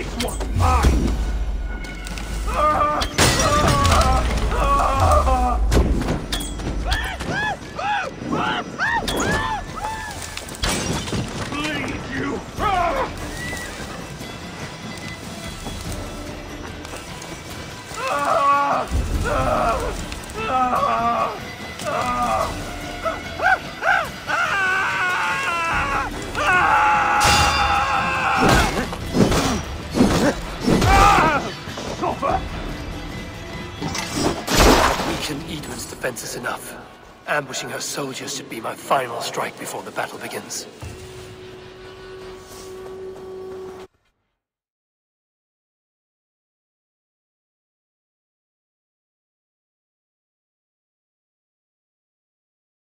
This was mine! Bleed you! Ah! Weaken Eadwyn's defenses enough. Ambushing her soldiers should be my final strike before the battle begins.